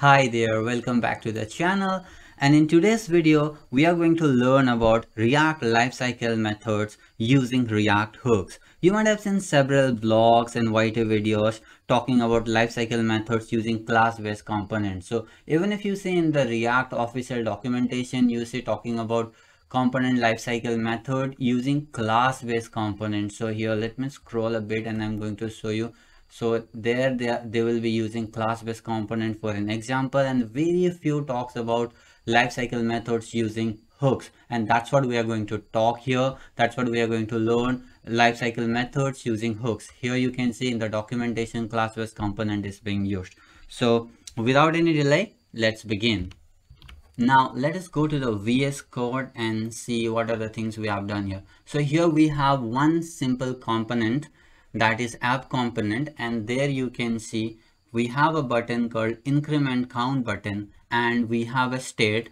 Hi there, welcome back to the channel and in today's video we are going to learn about React lifecycle methods using React hooks. You might have seen several blogs and YT videos talking about lifecycle methods using class-based components. So even if you see in the React official documentation you see talking about component lifecycle method using class-based components. So here let me scroll a bit and I'm going to show you so there they, are, they will be using class-based component for an example and very few talks about lifecycle methods using hooks. And that's what we are going to talk here. That's what we are going to learn lifecycle methods using hooks. Here you can see in the documentation class-based component is being used. So without any delay let's begin. Now let us go to the vs code and see what are the things we have done here. So here we have one simple component that is app component and there you can see we have a button called increment count button and we have a state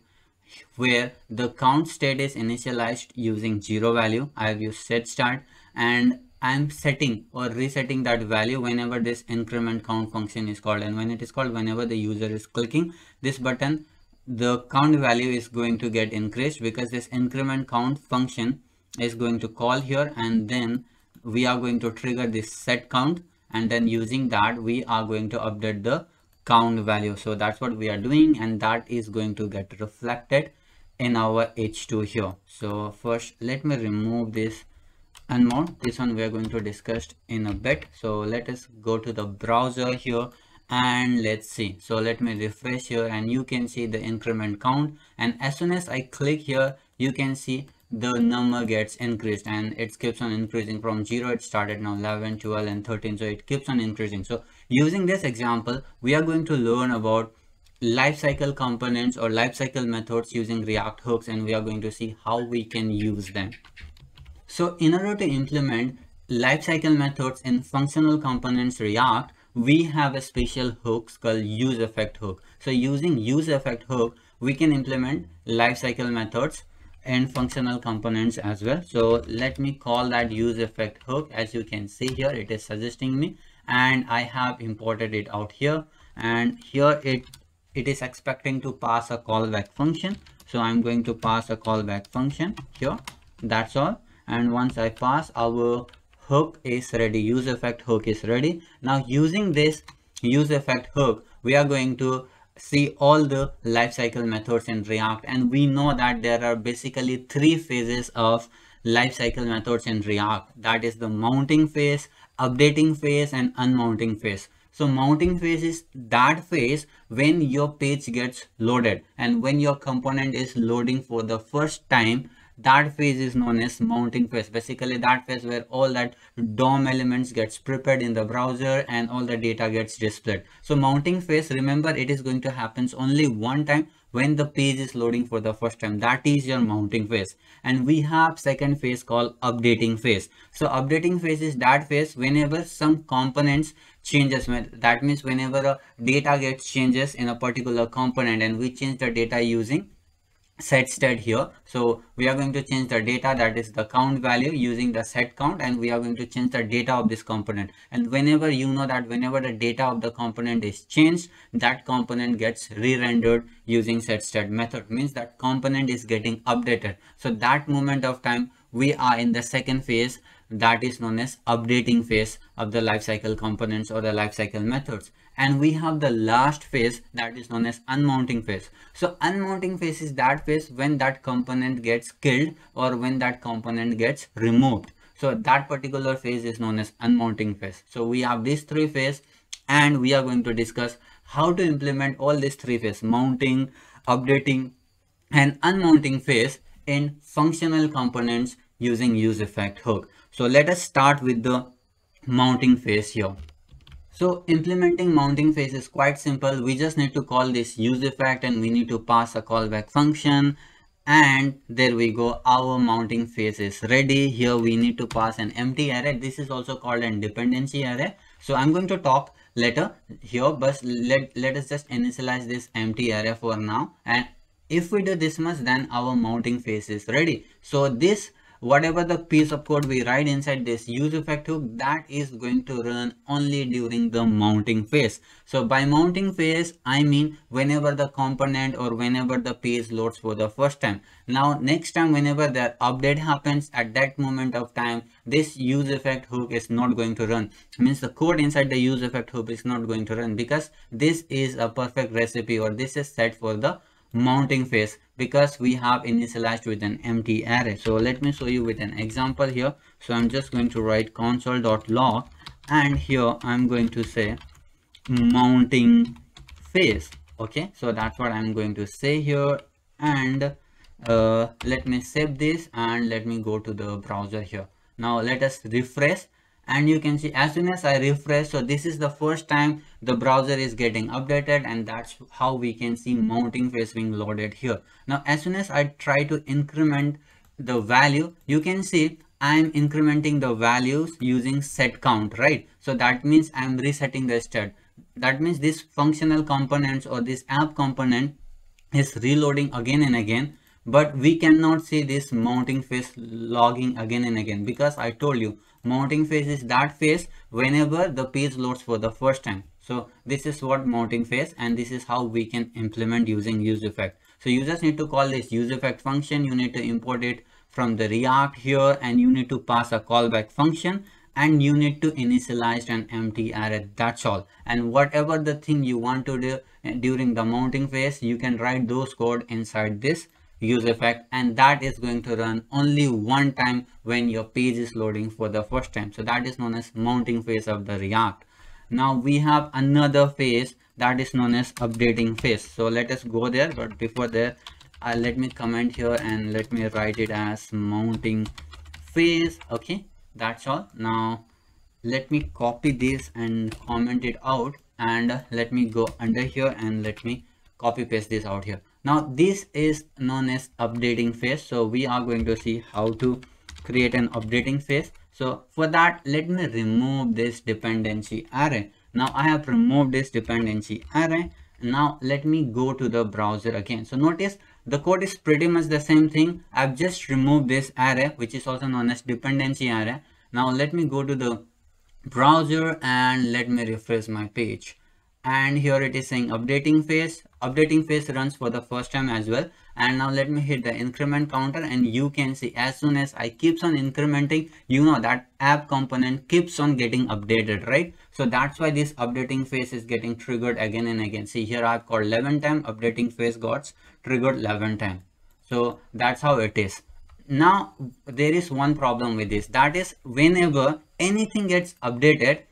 where the count state is initialized using zero value. I have used set state and i'm setting or resetting that value whenever this increment count function is called. And when it is called whenever the user is clicking this button the count value is going to get increased because this increment count function is going to call here and then we are going to trigger this set count and then using that we are going to update the count value. So that's what we are doing and that is going to get reflected in our h2 here. So first let me remove this unmount this one we are going to discuss in a bit. So let us go to the browser here and let's see. So let me refresh here and you can see the increment count. And as soon as i click here you can see the number gets increased and it keeps on increasing. From 0 it started now 11 12 and 13 so it keeps on increasing. So using this example we are going to learn about lifecycle components or lifecycle methods using react hooks and we are going to see how we can use them. So in order to implement lifecycle methods in functional components react we have a special hooks called use effect hook. So using use effect hook we can implement lifecycle methods and functional components as well. So let me call that use effect hook. As you can see here it is suggesting me and i have imported it out here. And here it it is expecting to pass a callback function. So i'm going to pass a callback function here. That's all. And once i pass our hook is ready. Use effect hook is ready. Now using this use effect hook we are going to see all the lifecycle methods in React and we know that there are basically three phases of lifecycle methods in React that is the mounting phase, updating phase and unmounting phase. So mounting phase is that phase when your page gets loaded and when your component is loading for the first time that phase is known as mounting phase. Basically that phase where all that DOM elements gets prepared in the browser and all the data gets displayed. So mounting phase remember it is going to happen only one time when the page is loading for the first time. That is your mounting phase. And we have second phase called updating phase. So updating phase is that phase whenever some components changes. That means whenever the data gets changes in a particular component and we change the data using set state here. So we are going to change the data that is the count value using the set count and we are going to change the data of this component. And whenever you know that whenever the data of the component is changed that component gets re-rendered using set state method. Means that component is getting updated. So that moment of time we are in the second phase that is known as updating phase of the lifecycle components or the lifecycle methods and we have the last phase that is known as unmounting phase. So unmounting phase is that phase when that component gets killed or when that component gets removed. So that particular phase is known as unmounting phase. So we have these three phase and we are going to discuss how to implement all these three phase mounting updating and unmounting phase in functional components using use effect hook. So let us start with the mounting phase here. So implementing mounting phase is quite simple. We just need to call this use effect and we need to pass a callback function. And there we go. Our mounting phase is ready. Here we need to pass an empty array. This is also called a dependency array. So i'm going to talk later here but let let us just initialize this empty array for now. And if we do this much then our mounting phase is ready. So this whatever the piece of code we write inside this use effect hook that is going to run only during the mounting phase. So by mounting phase i mean whenever the component or whenever the page loads for the first time. Now next time whenever the update happens at that moment of time this use effect hook is not going to run. Means the code inside the use effect hook is not going to run because this is a perfect recipe or this is set for the mounting phase because we have initialized with an empty array. So let me show you with an example here. So i'm just going to write console.log and here i'm going to say mounting phase okay? So that's what i'm going to say here. And uh, let me save this and let me go to the browser here. Now let us refresh and you can see as soon as I refresh so this is the first time the browser is getting updated and that's how we can see mounting phase being loaded here. Now as soon as I try to increment the value you can see I'm incrementing the values using set count right? So that means I'm resetting the state. That means this functional components or this app component is reloading again and again but we cannot see this mounting phase logging again and again because I told you mounting phase is that phase whenever the page loads for the first time. So this is what mounting phase and this is how we can implement using use effect. So you just need to call this use effect function. You need to import it from the react here and you need to pass a callback function and you need to initialize an empty array. That's all. And whatever the thing you want to do eh, during the mounting phase you can write those code inside this use effect and that is going to run only one time when your page is loading for the first time. So that is known as mounting phase of the react. Now we have another phase that is known as updating phase. So let us go there but before there uh, let me comment here and let me write it as mounting phase okay? That's all. Now let me copy this and comment it out and let me go under here and let me copy paste this out here now this is known as updating phase. So we are going to see how to create an updating phase. So for that let me remove this dependency array. Now i have removed this dependency array. Now let me go to the browser again. So notice the code is pretty much the same thing. I've just removed this array which is also known as dependency array. Now let me go to the browser and let me refresh my page and here it is saying updating phase. Updating phase runs for the first time as well. And now let me hit the increment counter. And you can see as soon as i keeps on incrementing you know that app component keeps on getting updated right? So that's why this updating phase is getting triggered again and again. See here i've called 11 time updating phase got triggered 11 time. So that's how it is. Now there is one problem with this. That is whenever anything gets updated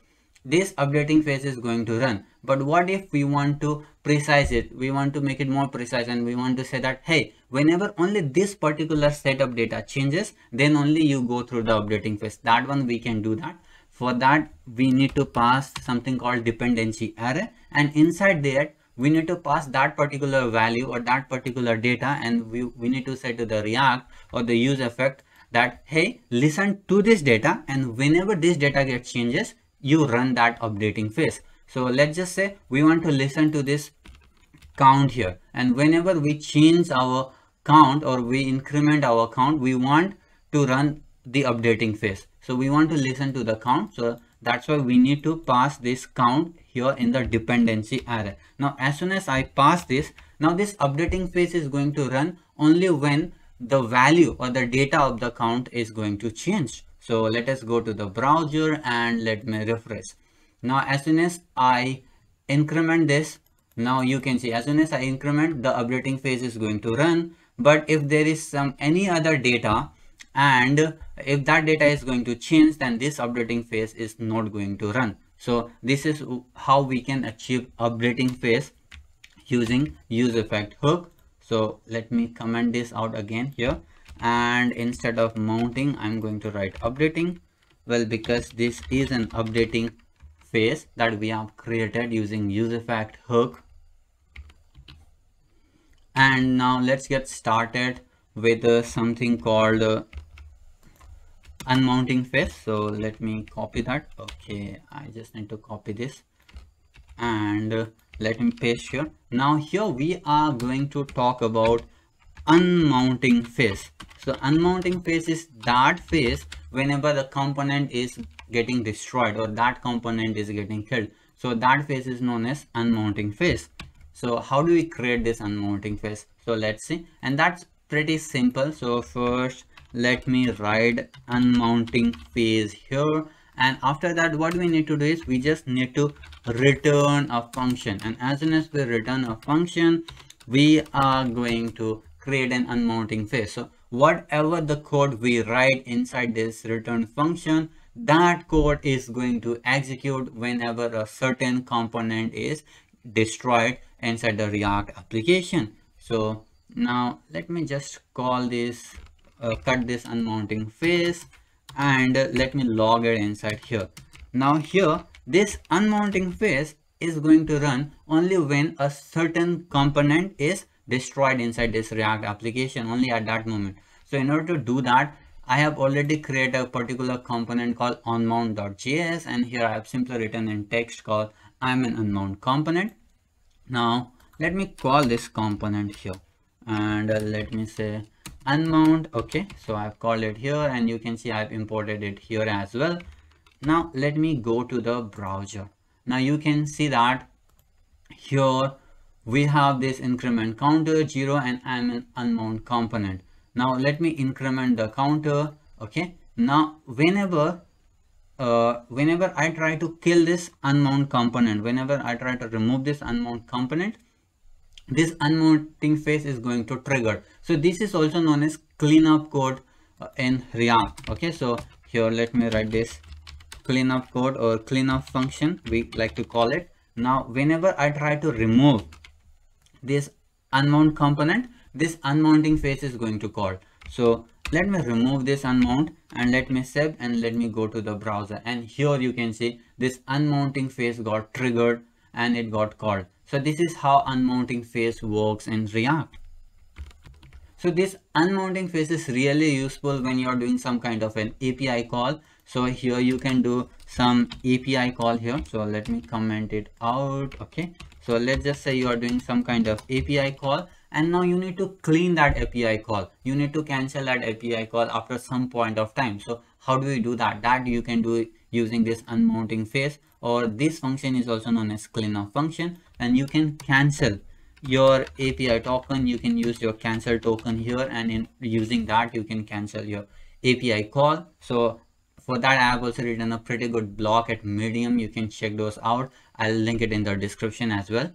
this updating phase is going to run but what if we want to precise it? We want to make it more precise and we want to say that hey whenever only this particular set of data changes then only you go through the updating phase. That one we can do that. For that we need to pass something called dependency array. And inside that we need to pass that particular value or that particular data. And we, we need to say to the react or the use effect that hey listen to this data. And whenever this data gets changes you run that updating phase so let's just say we want to listen to this count here. And whenever we change our count or we increment our count we want to run the updating phase. So we want to listen to the count. So that's why we need to pass this count here in the dependency array. Now as soon as i pass this now this updating phase is going to run only when the value or the data of the count is going to change. So let us go to the browser and let me refresh now as soon as i increment this now you can see as soon as i increment the updating phase is going to run. But if there is some any other data and if that data is going to change then this updating phase is not going to run. So this is how we can achieve updating phase using use effect hook. So let me comment this out again here. And instead of mounting i'm going to write updating. Well because this is an updating phase that we have created using use effect hook. And now let's get started with uh, something called uh, unmounting phase so let me copy that. Okay i just need to copy this. And uh, let me paste here. Now here we are going to talk about unmounting phase so unmounting phase is that phase whenever the component is getting destroyed or that component is getting killed. So that phase is known as unmounting phase. So how do we create this unmounting phase? So let's see. And that's pretty simple. So first let me write unmounting phase here. And after that what we need to do is we just need to return a function. And as soon as we return a function we are going to create an unmounting phase. So whatever the code we write inside this return function that code is going to execute whenever a certain component is destroyed inside the react application. So now let me just call this uh, cut this unmounting phase and let me log it inside here. Now here this unmounting phase is going to run only when a certain component is destroyed inside this react application only at that moment. So in order to do that i have already created a particular component called unmount.js and here i have simply written in text called i'm an unmount component. Now let me call this component here and uh, let me say unmount okay? So i've called it here and you can see i've imported it here as well. Now let me go to the browser. Now you can see that here we have this increment counter zero and i'm an unmount component now let me increment the counter okay? Now whenever uh, whenever i try to kill this unmount component whenever i try to remove this unmount component this unmounting phase is going to trigger. So this is also known as cleanup code uh, in react okay? So here let me write this cleanup code or cleanup function we like to call it. Now whenever i try to remove this unmount component this unmounting phase is going to call so let me remove this unmount and let me save and let me go to the browser and here you can see this unmounting phase got triggered and it got called so this is how unmounting phase works in React. So this unmounting phase is really useful when you're doing some kind of an API call. So here you can do some API call here. So let me comment it out. Okay. So let's just say you are doing some kind of API call and now you need to clean that API call. You need to cancel that API call after some point of time. So how do we do that? That you can do using this unmounting phase or this function is also known as cleanup function and you can cancel your API token you can use your cancel token here and in using that you can cancel your API call so for that I have also written a pretty good blog at medium you can check those out I'll link it in the description as well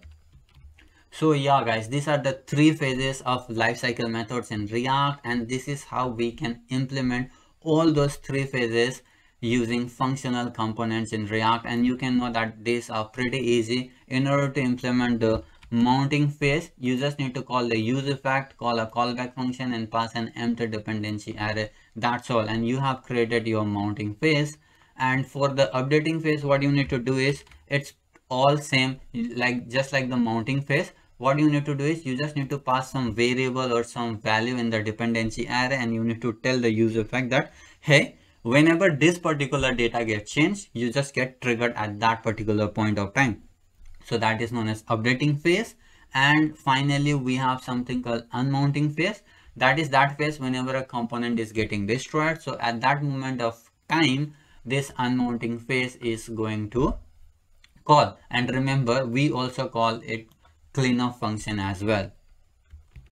so yeah guys these are the three phases of lifecycle methods in react and this is how we can implement all those three phases using functional components in React and you can know that these are pretty easy. In order to implement the mounting phase, you just need to call the use effect, call a callback function and pass an empty dependency array. That's all and you have created your mounting phase. And for the updating phase, what you need to do is it's all same like just like the mounting phase what you need to do is you just need to pass some variable or some value in the dependency array and you need to tell the use effect that hey whenever this particular data gets changed you just get triggered at that particular point of time. So that is known as updating phase. And finally we have something called unmounting phase. That is that phase whenever a component is getting destroyed. So at that moment of time this unmounting phase is going to call. And remember we also call it cleanup function as well